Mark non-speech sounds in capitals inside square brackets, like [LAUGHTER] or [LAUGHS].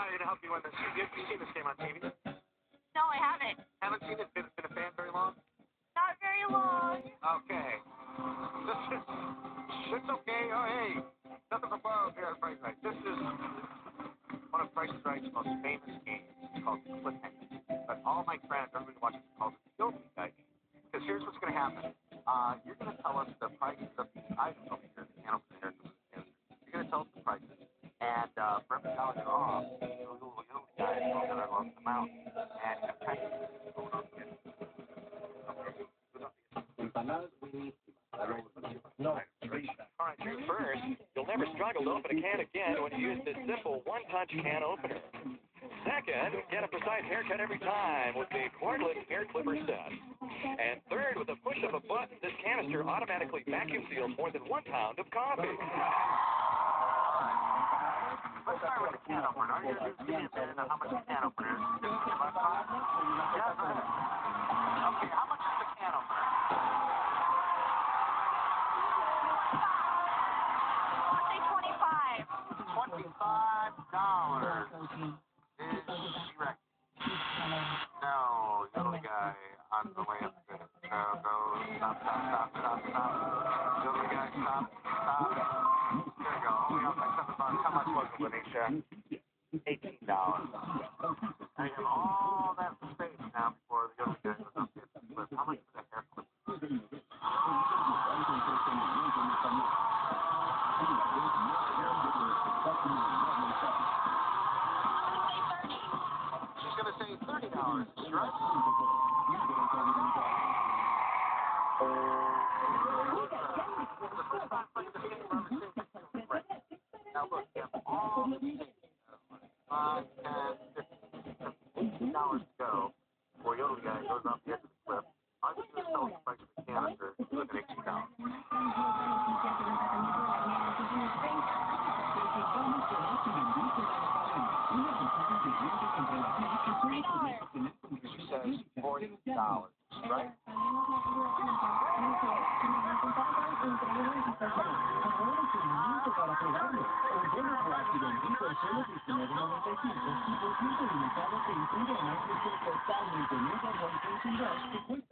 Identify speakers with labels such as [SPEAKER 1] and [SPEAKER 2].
[SPEAKER 1] uh, to help you win this. You, you've seen this game on TV?
[SPEAKER 2] No, I haven't.
[SPEAKER 1] Haven't seen it? Been, been a fan very long?
[SPEAKER 2] Not very long.
[SPEAKER 1] Okay. This [LAUGHS] is, it's okay. Oh, hey. Nothing but borrowed here at Price Right. This is one of Price Right's most famous games. It's called Cliffhanger. But all my friends, everybody watching calls it Guilty Guy. Because here's what's going to happen. Uh, you're going to tell us the prices of the items over here, the opener. You're going to tell us the prices. And uh, for every dollar you're off, you'll go to Guilty Guy and go the amount. And you're kind of going
[SPEAKER 3] buenísimas. No.
[SPEAKER 1] All right, you
[SPEAKER 4] first. You'll never struggle to open a can again when you use this simple one-punch can opener. Second, get a precise haircut every time with the cordless hair clipper set. And third, with the push of a button, this canister automatically vacuum seals more than one pound of coffee.
[SPEAKER 1] The can opener. You going to give me a minute on how much the can opener is?
[SPEAKER 5] Yeah.
[SPEAKER 1] Okay, how much is the can opener?
[SPEAKER 2] I'll
[SPEAKER 1] 25. Dollars. Is correct. No, you're the guy on the way up to. No, no, stop, stop, stop, stop, stop. Stop, stop. How much was it, Benicia? Eighteen dollars.
[SPEAKER 5] Now you have all
[SPEAKER 1] that space now before the other guy goes up there. But how much is that hair clip? She's gonna say thirty dollars, right? Now look, you have all the things, five, ten, fifteen, fifteen dollars to go. Before guy goes off the edge of the cliff. I'm just gonna tell price of canister. Look at eighteen dollars.
[SPEAKER 5] She says forty dollars,
[SPEAKER 1] right?
[SPEAKER 5] para probarlo. Ordena por activentín por solo $19.95 y por tiempo limitado que incluye este análisis de portal de que